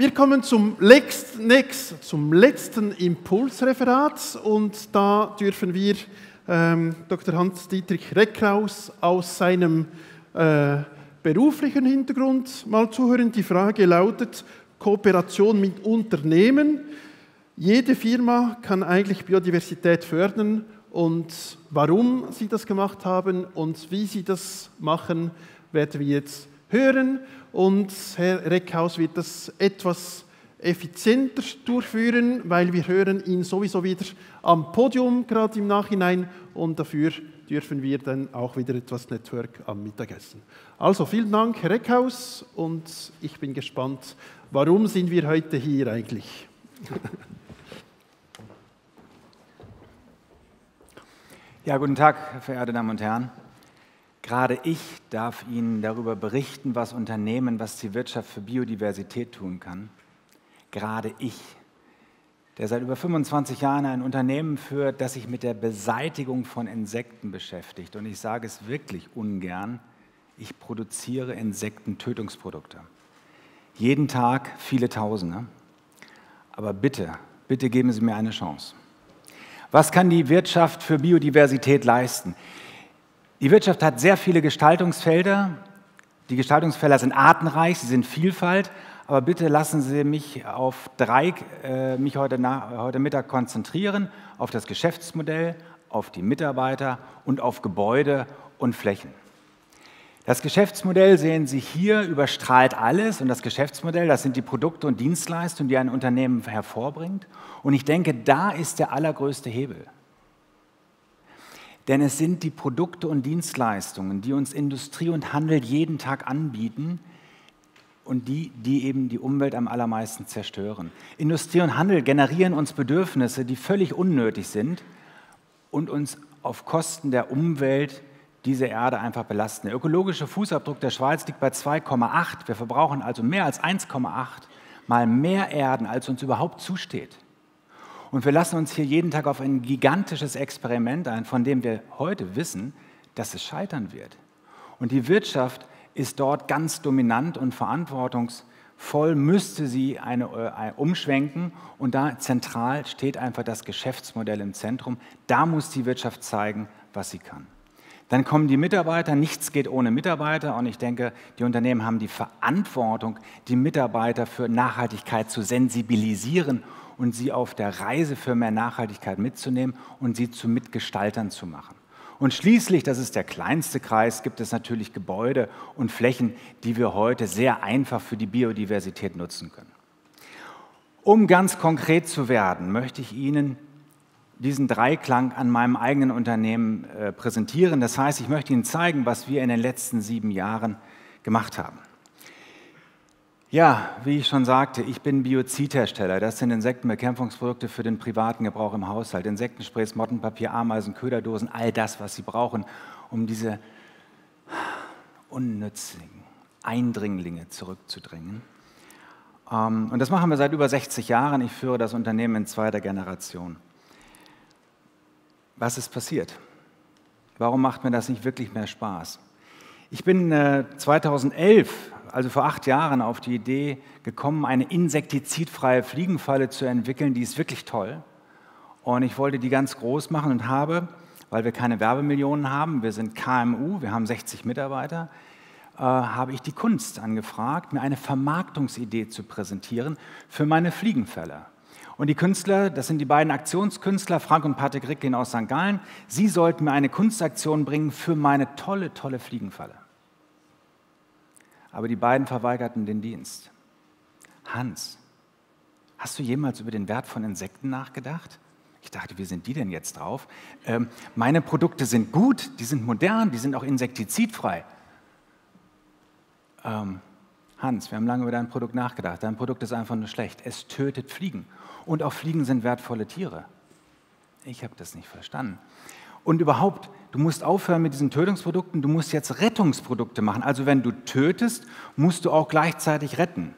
Wir kommen zum, letzten, zum letzten Impulsreferat und da dürfen wir ähm, Dr. Hans-Dietrich Reckraus aus seinem äh, beruflichen Hintergrund mal zuhören. Die Frage lautet, Kooperation mit Unternehmen. Jede Firma kann eigentlich Biodiversität fördern und warum sie das gemacht haben und wie sie das machen, werden wir jetzt hören. Und Herr Reckhaus wird das etwas effizienter durchführen, weil wir hören ihn sowieso wieder am Podium gerade im Nachhinein und dafür dürfen wir dann auch wieder etwas Network am Mittagessen. Also vielen Dank, Herr Reckhaus, und ich bin gespannt, warum sind wir heute hier eigentlich? Ja, guten Tag, verehrte Damen und Herren. Gerade ich darf Ihnen darüber berichten, was Unternehmen, was die Wirtschaft für Biodiversität tun kann. Gerade ich, der seit über 25 Jahren ein Unternehmen führt, das sich mit der Beseitigung von Insekten beschäftigt. Und ich sage es wirklich ungern, ich produziere Insektentötungsprodukte. Jeden Tag viele Tausende. Aber bitte, bitte geben Sie mir eine Chance. Was kann die Wirtschaft für Biodiversität leisten? Die Wirtschaft hat sehr viele Gestaltungsfelder. Die Gestaltungsfelder sind artenreich, sie sind Vielfalt. Aber bitte lassen Sie mich auf drei äh, mich heute, nach, heute Mittag konzentrieren: auf das Geschäftsmodell, auf die Mitarbeiter und auf Gebäude und Flächen. Das Geschäftsmodell sehen Sie hier, überstrahlt alles und das Geschäftsmodell, das sind die Produkte und Dienstleistungen, die ein Unternehmen hervorbringt. Und ich denke, da ist der allergrößte Hebel. Denn es sind die Produkte und Dienstleistungen, die uns Industrie und Handel jeden Tag anbieten und die, die eben die Umwelt am allermeisten zerstören. Industrie und Handel generieren uns Bedürfnisse, die völlig unnötig sind und uns auf Kosten der Umwelt diese Erde einfach belasten. Der ökologische Fußabdruck der Schweiz liegt bei 2,8. Wir verbrauchen also mehr als 1,8 mal mehr Erden, als uns überhaupt zusteht. Und wir lassen uns hier jeden Tag auf ein gigantisches Experiment ein, von dem wir heute wissen, dass es scheitern wird. Und die Wirtschaft ist dort ganz dominant und verantwortungsvoll, müsste sie eine, äh, umschwenken. Und da zentral steht einfach das Geschäftsmodell im Zentrum. Da muss die Wirtschaft zeigen, was sie kann. Dann kommen die Mitarbeiter, nichts geht ohne Mitarbeiter und ich denke, die Unternehmen haben die Verantwortung, die Mitarbeiter für Nachhaltigkeit zu sensibilisieren und sie auf der Reise für mehr Nachhaltigkeit mitzunehmen und sie zu Mitgestaltern zu machen. Und schließlich, das ist der kleinste Kreis, gibt es natürlich Gebäude und Flächen, die wir heute sehr einfach für die Biodiversität nutzen können. Um ganz konkret zu werden, möchte ich Ihnen diesen Dreiklang an meinem eigenen Unternehmen äh, präsentieren. Das heißt, ich möchte Ihnen zeigen, was wir in den letzten sieben Jahren gemacht haben. Ja, wie ich schon sagte, ich bin Biozidhersteller. Das sind Insektenbekämpfungsprodukte für den privaten Gebrauch im Haushalt. Insektensprays, Mottenpapier, Ameisen, Köderdosen, all das, was Sie brauchen, um diese unnützigen Eindringlinge zurückzudrängen. Ähm, und das machen wir seit über 60 Jahren. Ich führe das Unternehmen in zweiter Generation. Was ist passiert? Warum macht mir das nicht wirklich mehr Spaß? Ich bin äh, 2011, also vor acht Jahren, auf die Idee gekommen, eine insektizidfreie Fliegenfalle zu entwickeln. Die ist wirklich toll. Und ich wollte die ganz groß machen und habe, weil wir keine Werbemillionen haben, wir sind KMU, wir haben 60 Mitarbeiter, äh, habe ich die Kunst angefragt, mir eine Vermarktungsidee zu präsentieren für meine Fliegenfälle. Und die Künstler, das sind die beiden Aktionskünstler, Frank und Patrick Rickin aus St. Gallen, sie sollten mir eine Kunstaktion bringen für meine tolle, tolle Fliegenfalle. Aber die beiden verweigerten den Dienst. Hans, hast du jemals über den Wert von Insekten nachgedacht? Ich dachte, wie sind die denn jetzt drauf? Ähm, meine Produkte sind gut, die sind modern, die sind auch insektizidfrei. Ähm, Hans, wir haben lange über dein Produkt nachgedacht. Dein Produkt ist einfach nur schlecht. Es tötet Fliegen. Und auch Fliegen sind wertvolle Tiere. Ich habe das nicht verstanden. Und überhaupt, du musst aufhören mit diesen Tötungsprodukten, du musst jetzt Rettungsprodukte machen. Also wenn du tötest, musst du auch gleichzeitig retten.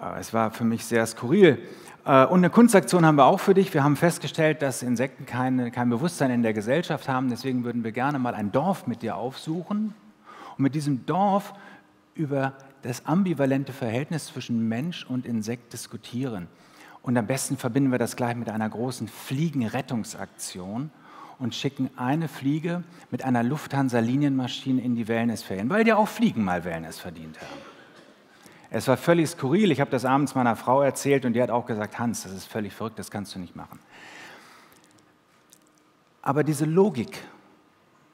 Äh, es war für mich sehr skurril. Äh, und eine Kunstaktion haben wir auch für dich. Wir haben festgestellt, dass Insekten keine, kein Bewusstsein in der Gesellschaft haben. Deswegen würden wir gerne mal ein Dorf mit dir aufsuchen und mit diesem Dorf über das ambivalente Verhältnis zwischen Mensch und Insekt diskutieren. Und am besten verbinden wir das gleich mit einer großen Fliegenrettungsaktion und schicken eine Fliege mit einer Lufthansa-Linienmaschine in die Wellnessferien, weil die auch Fliegen mal Wellness verdient haben. Es war völlig skurril. Ich habe das abends meiner Frau erzählt und die hat auch gesagt, Hans, das ist völlig verrückt, das kannst du nicht machen. Aber diese Logik,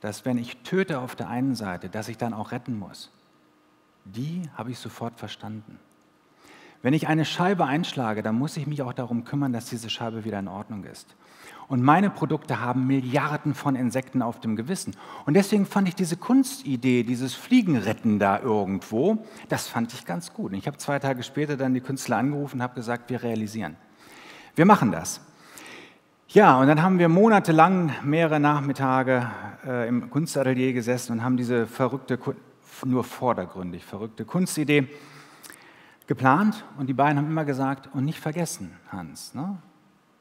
dass wenn ich töte auf der einen Seite, dass ich dann auch retten muss, die habe ich sofort verstanden. Wenn ich eine Scheibe einschlage, dann muss ich mich auch darum kümmern, dass diese Scheibe wieder in Ordnung ist. Und meine Produkte haben Milliarden von Insekten auf dem Gewissen. Und deswegen fand ich diese Kunstidee, dieses Fliegenretten da irgendwo, das fand ich ganz gut. Und ich habe zwei Tage später dann die Künstler angerufen und habe gesagt, wir realisieren. Wir machen das. Ja, und dann haben wir monatelang mehrere Nachmittage äh, im Kunstatelier gesessen und haben diese verrückte, nur vordergründig verrückte Kunstidee geplant. Und die beiden haben immer gesagt, und nicht vergessen, Hans, ne?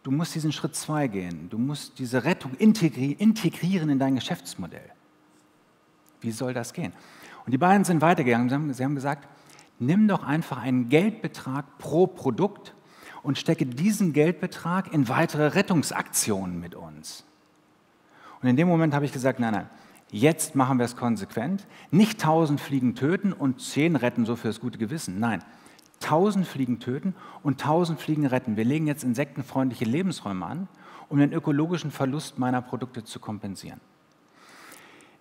du musst diesen Schritt zwei gehen. Du musst diese Rettung integri integrieren in dein Geschäftsmodell. Wie soll das gehen? Und die beiden sind weitergegangen. Sie haben, sie haben gesagt, nimm doch einfach einen Geldbetrag pro Produkt und stecke diesen Geldbetrag in weitere Rettungsaktionen mit uns. Und in dem Moment habe ich gesagt, nein, nein, jetzt machen wir es konsequent. Nicht tausend Fliegen töten und zehn retten so fürs gute Gewissen. Nein, tausend Fliegen töten und tausend Fliegen retten. Wir legen jetzt insektenfreundliche Lebensräume an, um den ökologischen Verlust meiner Produkte zu kompensieren.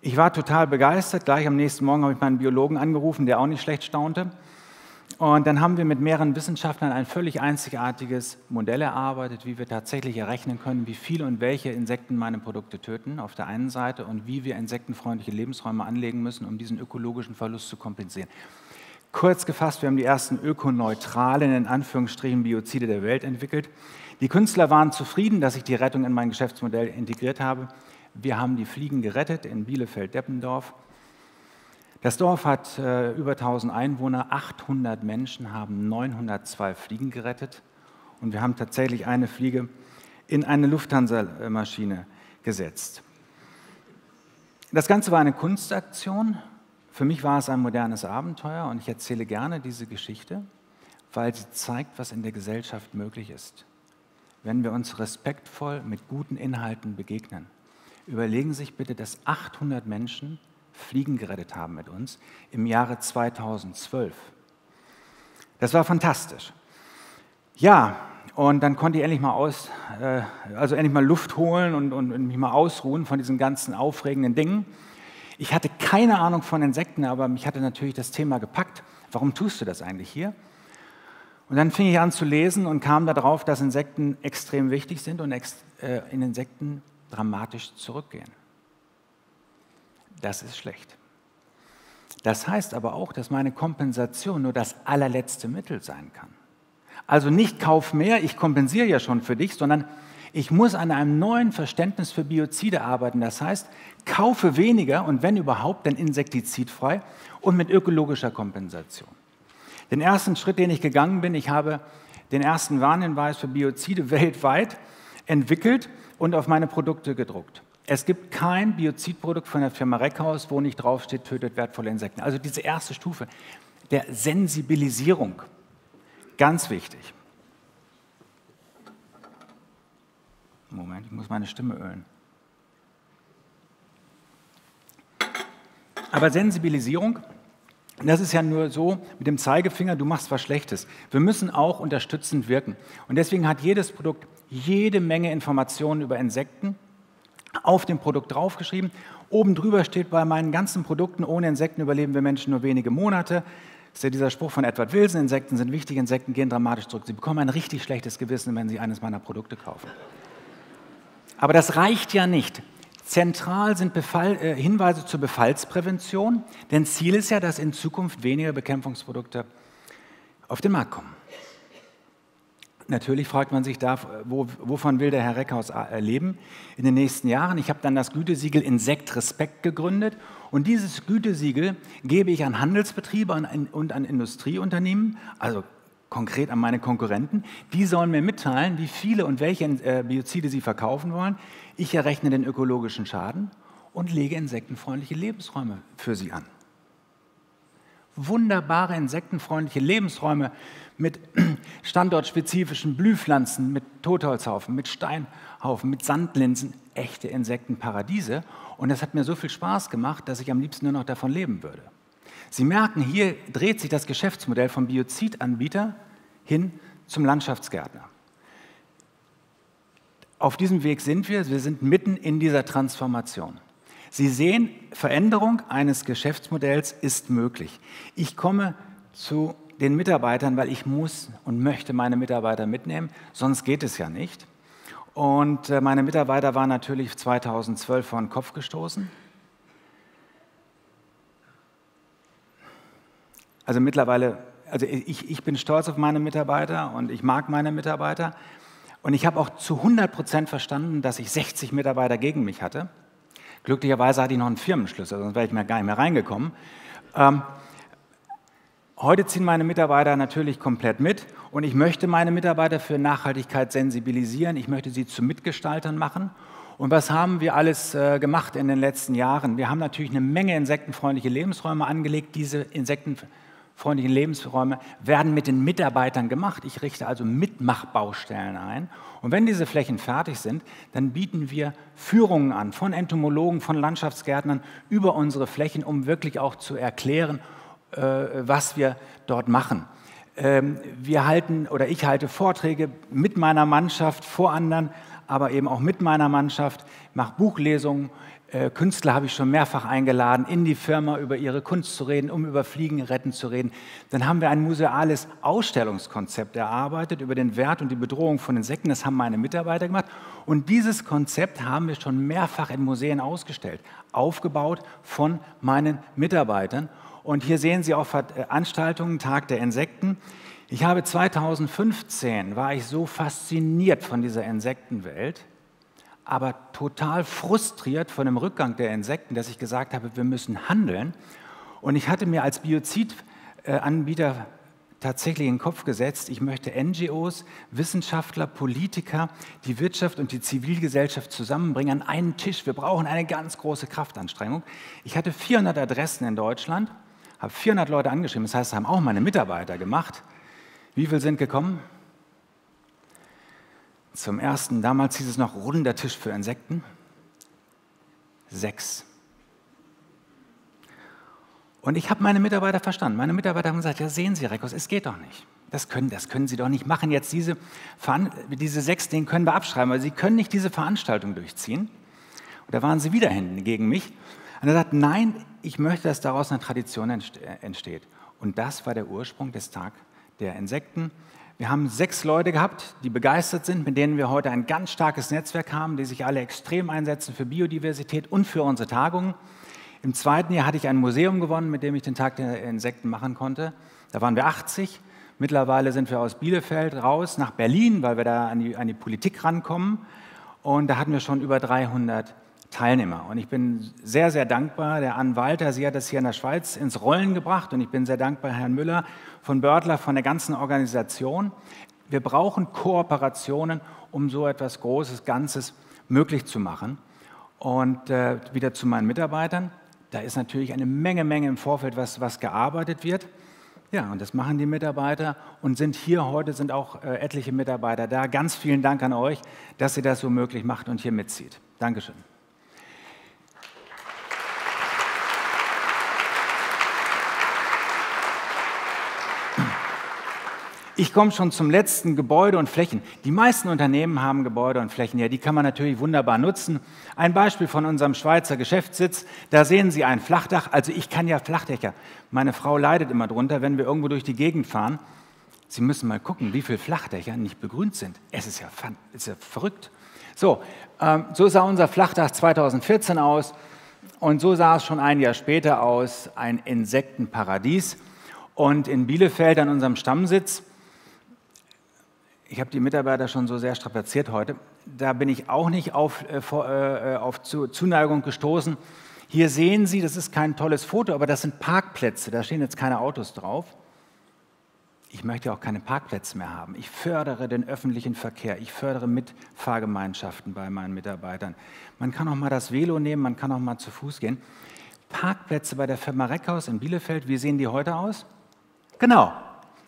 Ich war total begeistert. Gleich am nächsten Morgen habe ich meinen Biologen angerufen, der auch nicht schlecht staunte. Und dann haben wir mit mehreren Wissenschaftlern ein völlig einzigartiges Modell erarbeitet, wie wir tatsächlich errechnen können, wie viele und welche Insekten meine Produkte töten auf der einen Seite und wie wir insektenfreundliche Lebensräume anlegen müssen, um diesen ökologischen Verlust zu kompensieren. Kurz gefasst, wir haben die ersten ökoneutralen, in Anführungsstrichen, Biozide der Welt entwickelt. Die Künstler waren zufrieden, dass ich die Rettung in mein Geschäftsmodell integriert habe. Wir haben die Fliegen gerettet in Bielefeld-Deppendorf. Das Dorf hat äh, über 1000 Einwohner, 800 Menschen haben 902 Fliegen gerettet und wir haben tatsächlich eine Fliege in eine Lufthansa-Maschine gesetzt. Das Ganze war eine Kunstaktion. Für mich war es ein modernes Abenteuer und ich erzähle gerne diese Geschichte, weil sie zeigt, was in der Gesellschaft möglich ist. Wenn wir uns respektvoll mit guten Inhalten begegnen. Überlegen Sie sich bitte, dass 800 Menschen Fliegen gerettet haben mit uns im Jahre 2012. Das war fantastisch. Ja, und dann konnte ich endlich mal aus, äh, also endlich mal Luft holen und, und, und mich mal ausruhen von diesen ganzen aufregenden Dingen. Ich hatte keine Ahnung von Insekten, aber mich hatte natürlich das Thema gepackt. Warum tust du das eigentlich hier? Und dann fing ich an zu lesen und kam darauf, dass Insekten extrem wichtig sind und äh, in Insekten dramatisch zurückgehen. Das ist schlecht. Das heißt aber auch, dass meine Kompensation nur das allerletzte Mittel sein kann. Also nicht kauf mehr, ich kompensiere ja schon für dich, sondern ich muss an einem neuen Verständnis für Biozide arbeiten. Das heißt, kaufe weniger und wenn überhaupt, dann insektizidfrei und mit ökologischer Kompensation. Den ersten Schritt, den ich gegangen bin, ich habe den ersten Warnhinweis für Biozide weltweit entwickelt und auf meine Produkte gedruckt. Es gibt kein Biozidprodukt von der Firma Reckhaus, wo nicht draufsteht, tötet wertvolle Insekten. Also diese erste Stufe der Sensibilisierung, ganz wichtig. Moment, ich muss meine Stimme ölen. Aber Sensibilisierung, das ist ja nur so mit dem Zeigefinger, du machst was Schlechtes. Wir müssen auch unterstützend wirken. Und deswegen hat jedes Produkt jede Menge Informationen über Insekten auf dem Produkt draufgeschrieben. Oben drüber steht bei meinen ganzen Produkten, ohne Insekten überleben wir Menschen nur wenige Monate. Das ist ja dieser Spruch von Edward Wilson, Insekten sind wichtig, Insekten gehen dramatisch zurück. Sie bekommen ein richtig schlechtes Gewissen, wenn Sie eines meiner Produkte kaufen. Aber das reicht ja nicht. Zentral sind Befall, äh, Hinweise zur Befallsprävention, denn Ziel ist ja, dass in Zukunft weniger Bekämpfungsprodukte auf den Markt kommen. Natürlich fragt man sich da, wo, wovon will der Herr Reckhaus äh, leben in den nächsten Jahren? Ich habe dann das Gütesiegel Insekt Respekt gegründet und dieses Gütesiegel gebe ich an Handelsbetriebe und an Industrieunternehmen, also konkret an meine Konkurrenten. Die sollen mir mitteilen, wie viele und welche äh, Biozide sie verkaufen wollen. Ich errechne den ökologischen Schaden und lege insektenfreundliche Lebensräume für sie an. Wunderbare insektenfreundliche Lebensräume mit standortspezifischen Blühpflanzen, mit Totholzhaufen, mit Steinhaufen, mit Sandlinsen, echte Insektenparadiese. Und das hat mir so viel Spaß gemacht, dass ich am liebsten nur noch davon leben würde. Sie merken, hier dreht sich das Geschäftsmodell vom Biozidanbieter hin zum Landschaftsgärtner. Auf diesem Weg sind wir, wir sind mitten in dieser Transformation. Sie sehen, Veränderung eines Geschäftsmodells ist möglich. Ich komme zu den Mitarbeitern, weil ich muss und möchte meine Mitarbeiter mitnehmen, sonst geht es ja nicht. Und äh, meine Mitarbeiter waren natürlich 2012 vor den Kopf gestoßen. Also mittlerweile, also ich, ich bin stolz auf meine Mitarbeiter und ich mag meine Mitarbeiter. Und ich habe auch zu 100 Prozent verstanden, dass ich 60 Mitarbeiter gegen mich hatte. Glücklicherweise hatte ich noch einen Firmenschlüssel, sonst wäre ich mir gar nicht mehr reingekommen. Ähm, heute ziehen meine Mitarbeiter natürlich komplett mit und ich möchte meine Mitarbeiter für Nachhaltigkeit sensibilisieren. Ich möchte sie zu Mitgestaltern machen. Und was haben wir alles äh, gemacht in den letzten Jahren? Wir haben natürlich eine Menge insektenfreundliche Lebensräume angelegt. Diese insektenfreundlichen Lebensräume werden mit den Mitarbeitern gemacht. Ich richte also Mitmachbaustellen ein. Und wenn diese Flächen fertig sind, dann bieten wir Führungen an von Entomologen, von Landschaftsgärtnern über unsere Flächen, um wirklich auch zu erklären, äh, was wir dort machen. Ähm, wir halten oder ich halte Vorträge mit meiner Mannschaft vor anderen, aber eben auch mit meiner Mannschaft, mache Buchlesungen, Künstler habe ich schon mehrfach eingeladen, in die Firma über ihre Kunst zu reden, um über Fliegen retten zu reden. Dann haben wir ein museales Ausstellungskonzept erarbeitet über den Wert und die Bedrohung von Insekten. Das haben meine Mitarbeiter gemacht. Und dieses Konzept haben wir schon mehrfach in Museen ausgestellt, aufgebaut von meinen Mitarbeitern. Und hier sehen Sie auch Veranstaltungen, Tag der Insekten. Ich habe 2015, war ich so fasziniert von dieser Insektenwelt, aber total frustriert von dem Rückgang der Insekten, dass ich gesagt habe, wir müssen handeln. Und ich hatte mir als Biozidanbieter tatsächlich in den Kopf gesetzt, ich möchte NGOs, Wissenschaftler, Politiker, die Wirtschaft und die Zivilgesellschaft zusammenbringen an einen Tisch. Wir brauchen eine ganz große Kraftanstrengung. Ich hatte 400 Adressen in Deutschland, habe 400 Leute angeschrieben, das heißt, haben auch meine Mitarbeiter gemacht. Wie viele sind gekommen? Zum ersten, damals hieß es noch runder Tisch für Insekten. Sechs. Und ich habe meine Mitarbeiter verstanden. Meine Mitarbeiter haben gesagt, ja sehen Sie, Rekos, es geht doch nicht. Das können, das können Sie doch nicht machen. Jetzt diese, diese sechs, den können wir abschreiben, weil Sie können nicht diese Veranstaltung durchziehen. Und da waren sie wieder hinten gegen mich. Und er sagt, nein, ich möchte, dass daraus eine Tradition entsteht. Und das war der Ursprung des Tag der Insekten. Wir haben sechs Leute gehabt, die begeistert sind, mit denen wir heute ein ganz starkes Netzwerk haben, die sich alle extrem einsetzen für Biodiversität und für unsere Tagungen. Im zweiten Jahr hatte ich ein Museum gewonnen, mit dem ich den Tag der Insekten machen konnte. Da waren wir 80. Mittlerweile sind wir aus Bielefeld raus nach Berlin, weil wir da an die, an die Politik rankommen. Und da hatten wir schon über 300 Teilnehmer. Und ich bin sehr, sehr dankbar der Ann Walter. Sie hat das hier in der Schweiz ins Rollen gebracht. Und ich bin sehr dankbar Herrn Müller von Börtler, von der ganzen Organisation. Wir brauchen Kooperationen, um so etwas Großes, Ganzes möglich zu machen. Und äh, wieder zu meinen Mitarbeitern. Da ist natürlich eine Menge, Menge im Vorfeld, was, was gearbeitet wird. Ja, und das machen die Mitarbeiter und sind hier heute, sind auch äh, etliche Mitarbeiter da. Ganz vielen Dank an euch, dass ihr das so möglich macht und hier mitzieht. Dankeschön. Ich komme schon zum letzten Gebäude und Flächen. Die meisten Unternehmen haben Gebäude und Flächen. Ja, die kann man natürlich wunderbar nutzen. Ein Beispiel von unserem Schweizer Geschäftssitz. Da sehen Sie ein Flachdach. Also ich kann ja Flachdächer. Meine Frau leidet immer drunter, wenn wir irgendwo durch die Gegend fahren. Sie müssen mal gucken, wie viele Flachdächer nicht begrünt sind. Es ist ja, ist ja verrückt. So, ähm, so sah unser Flachdach 2014 aus. Und so sah es schon ein Jahr später aus, ein Insektenparadies. Und in Bielefeld an unserem Stammsitz ich habe die Mitarbeiter schon so sehr strapaziert heute, da bin ich auch nicht auf, äh, äh auf Zuneigung gestoßen. Hier sehen Sie, das ist kein tolles Foto, aber das sind Parkplätze, da stehen jetzt keine Autos drauf. Ich möchte auch keine Parkplätze mehr haben. Ich fördere den öffentlichen Verkehr, ich fördere Mitfahrgemeinschaften bei meinen Mitarbeitern. Man kann auch mal das Velo nehmen, man kann auch mal zu Fuß gehen. Parkplätze bei der Firma Reckhaus in Bielefeld, wie sehen die heute aus? Genau,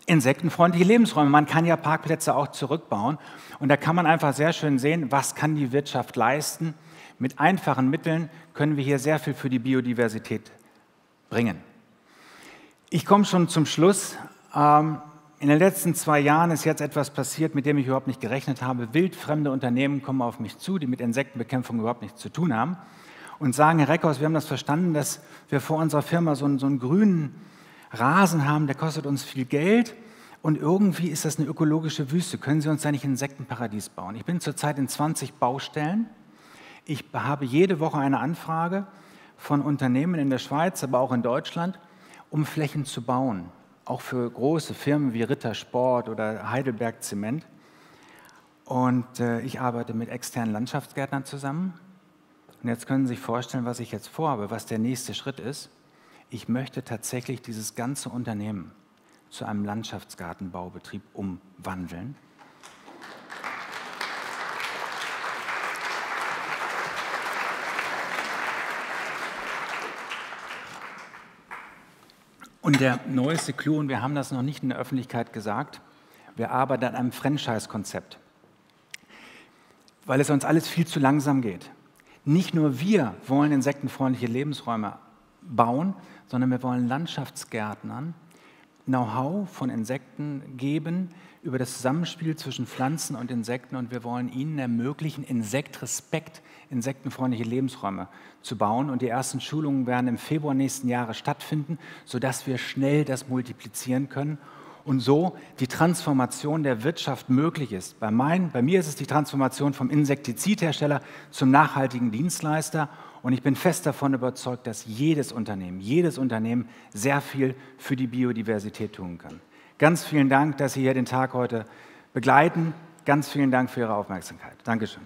insektenfreundliche Lebensräume. Man kann ja Parkplätze auch zurückbauen. Und da kann man einfach sehr schön sehen, was kann die Wirtschaft leisten. Mit einfachen Mitteln können wir hier sehr viel für die Biodiversität bringen. Ich komme schon zum Schluss. Ähm, in den letzten zwei Jahren ist jetzt etwas passiert, mit dem ich überhaupt nicht gerechnet habe. Wildfremde Unternehmen kommen auf mich zu, die mit Insektenbekämpfung überhaupt nichts zu tun haben und sagen, Herr Reckhaus, wir haben das verstanden, dass wir vor unserer Firma so einen, so einen grünen Rasen haben, der kostet uns viel Geld und irgendwie ist das eine ökologische Wüste. Können Sie uns da nicht ein Insektenparadies bauen? Ich bin zurzeit in 20 Baustellen. Ich habe jede Woche eine Anfrage von Unternehmen in der Schweiz, aber auch in Deutschland, um Flächen zu bauen. Auch für große Firmen wie Rittersport oder Heidelberg Zement. Und äh, ich arbeite mit externen Landschaftsgärtnern zusammen. Und jetzt können Sie sich vorstellen, was ich jetzt vorhabe, was der nächste Schritt ist ich möchte tatsächlich dieses ganze Unternehmen zu einem Landschaftsgartenbaubetrieb umwandeln. Und der neueste Clou, und wir haben das noch nicht in der Öffentlichkeit gesagt, wir arbeiten an einem Franchise-Konzept, weil es uns alles viel zu langsam geht. Nicht nur wir wollen insektenfreundliche Lebensräume bauen, sondern wir wollen Landschaftsgärtnern Know-how von Insekten geben über das Zusammenspiel zwischen Pflanzen und Insekten und wir wollen ihnen ermöglichen, Insektrespekt, insektenfreundliche Lebensräume zu bauen. Und die ersten Schulungen werden im Februar nächsten Jahres stattfinden, sodass wir schnell das multiplizieren können und so die Transformation der Wirtschaft möglich ist. Bei, mein, bei mir ist es die Transformation vom Insektizidhersteller zum nachhaltigen Dienstleister und ich bin fest davon überzeugt, dass jedes Unternehmen, jedes Unternehmen sehr viel für die Biodiversität tun kann. Ganz vielen Dank, dass Sie hier den Tag heute begleiten. Ganz vielen Dank für Ihre Aufmerksamkeit. Dankeschön.